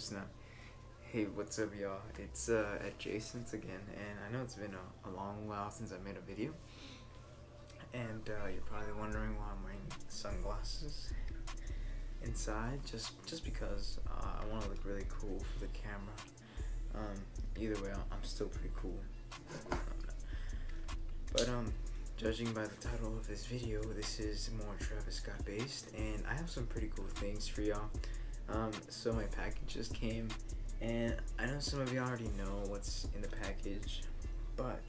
snap. Hey, what's up, y'all? It's uh, Adjacent again, and I know it's been a, a long while since I made a video. And uh, you're probably wondering why I'm wearing sunglasses inside, just just because uh, I want to look really cool for the camera. Um, either way, I'm still pretty cool. But um, judging by the title of this video, this is more Travis Scott based, and I have some pretty cool things for y'all. Um, so my package just came, and I know some of you already know what's in the package, but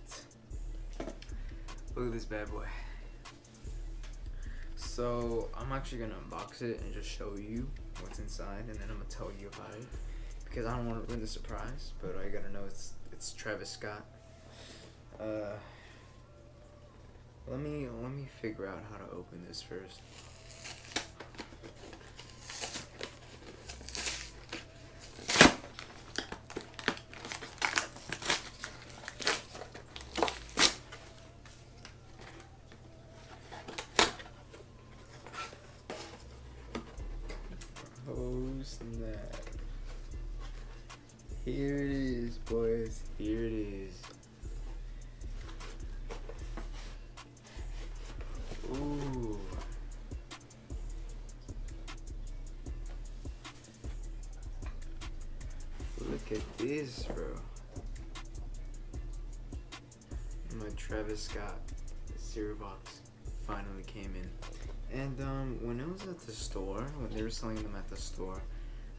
look at this bad boy. So I'm actually gonna unbox it and just show you what's inside, and then I'm gonna tell you about it because I don't want to ruin the surprise. But I gotta know it's it's Travis Scott. Uh, let me let me figure out how to open this first. Oh snap. Here it is, boys. Here it is. Ooh. Look at this, bro. My Travis Scott cereal box finally came in. And um, when I was at the store, when they were selling them at the store,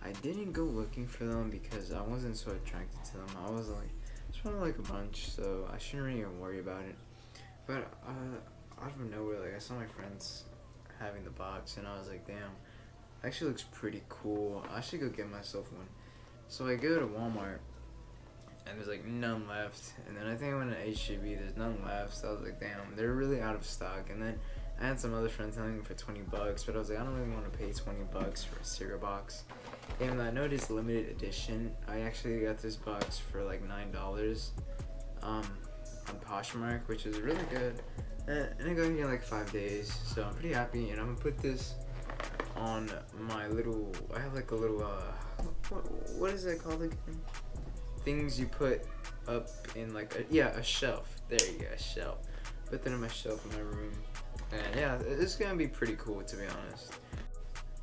I didn't go looking for them because I wasn't so attracted to them. I was like, I just want like a bunch, so I shouldn't really worry about it. But uh, out of nowhere, like I saw my friends having the box, and I was like, damn, actually looks pretty cool. I should go get myself one. So I go to Walmart, and there's like none left. And then I think I went to HEB, there's none left. So I was like, damn, they're really out of stock. And then I had some other friends telling me for 20 bucks, but I was like, I don't really want to pay 20 bucks for a cereal box. And I know it is limited edition. I actually got this box for like $9 um, on Poshmark, which is really good. And and it got here like five days, so I'm pretty happy. And I'm gonna put this on my little. I have like a little. Uh, what, what is it called again? Things you put up in like a yeah a shelf. There you go, a shelf. Put that on my shelf in my room. And yeah, it's gonna be pretty cool to be honest.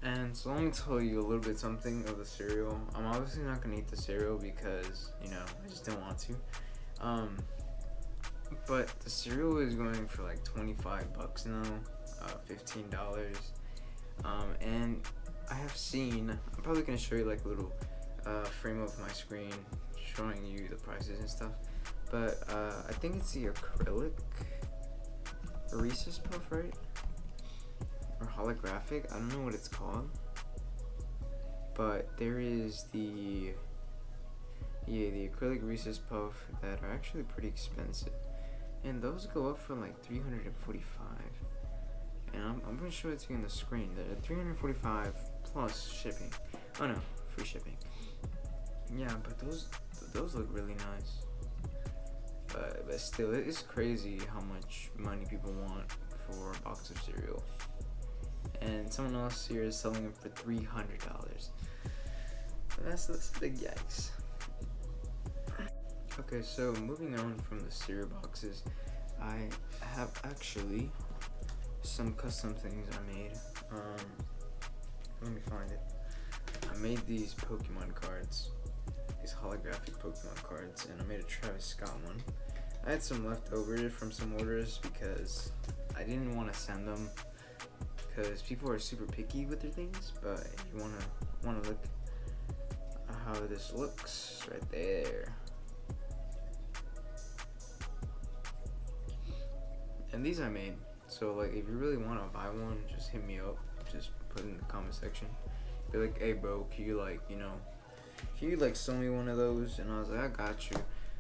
And so let me tell you a little bit something of the cereal. I'm obviously not gonna eat the cereal because you know I just don't want to. Um, but the cereal is going for like 25 bucks now, uh, 15 dollars. Um, and I have seen. I'm probably gonna show you like a little uh, frame of my screen showing you the prices and stuff. But uh, I think it's the acrylic Reese's Puff, right? or holographic. I don't know what it's called. But there is the yeah, the acrylic Reese's Puff that are actually pretty expensive. And those go up for like 345. And I'm, I'm gonna show it to you on the screen. They're 345 plus shipping. Oh no, free shipping. Yeah, but those those look really nice. But, but still, it's crazy how much money people want for a box of cereal and someone else here is selling them for three hundred dollars. That's that's big yikes. Okay, so moving on from the cereal boxes, I have actually some custom things I made. Um, let me find it. I made these Pokemon cards, these holographic Pokemon cards, and I made a Travis Scott one. I had some left over from some orders because I didn't want to send them because people are super picky with their things. But you wanna wanna look how this looks right there. And these I made. So like, if you really wanna buy one, just hit me up. Just put in the comment section. Be like, hey bro, can you like, you know, you like sell me one of those? And I was like, I got you.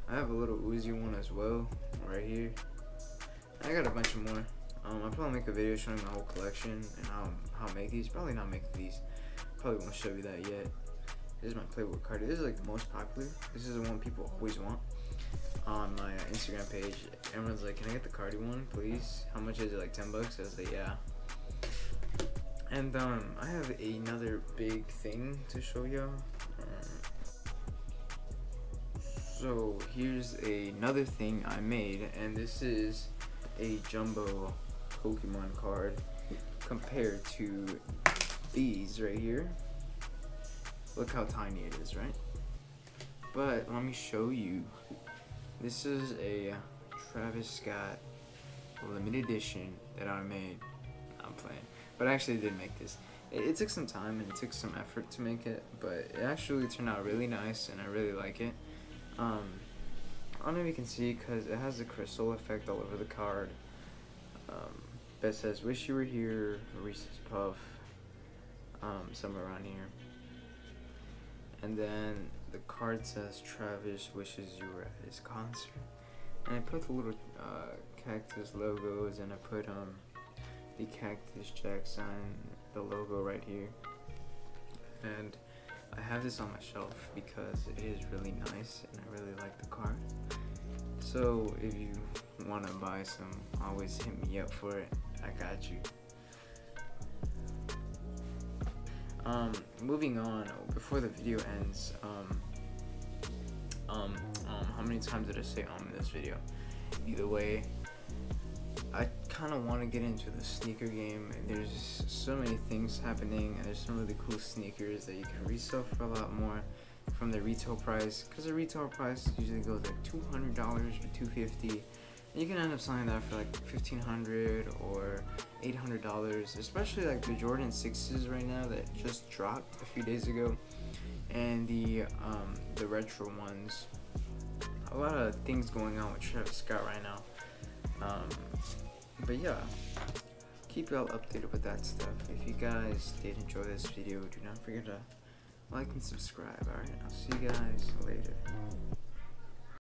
I have a little Uzi one as well, right here. I got a bunch of more. Um, I'll probably make a video showing my whole collection and how, how I make these. Probably not make these. Probably won't show you that yet. This is my Playboi Carti. This is like the most popular. This is the one people always want on my Instagram page. Everyone's like, can I get the Carti one, please? How much is it? Like 10 bucks? I was like, yeah. And um, I have another big thing to show you. So here's another thing I made, and this is a jumbo Pokemon card compared to these right here. Look how tiny it is, right? But let me show you. This is a Travis Scott limited edition that I made. I'm playing, but I actually did make this. It, it, took some time and it took some effort to make it, but it actually turned out really nice and I really like it. Um, I don't know if you can see because it has a crystal effect all over the card. Um, but it says "Wish you were here," Reese's Puff, um, somewhere around here. And then the card says Travis wishes you were at his concert. And I put the little uh, cactus logos and I put um the Cactus Jack sign, the logo right here. And I have this on my shelf because it is really nice and I really like the car. So if you want to buy some, always hit me up for it. I got you. Um, moving on, before the video ends, um, um, um, how many times did I say um in this video? Either way, kind of want to get into the sneaker game. There's so many things happening, and there's some really cool sneakers that you can resell for a lot more from the retail price. Because the retail price usually goes like two hundred dollars or two fifty. You can end up selling that for like fifteen hundred or eight hundred dollars. Especially like the Jordan sixes right now that just dropped a few days ago, and the um, the retro ones. A lot of things going on with Travis Scott right now. Um, but yeah, keep y'all updated with that stuff. If you guys did enjoy this video, do not forget to like and subscribe. Alright, I'll see you guys later.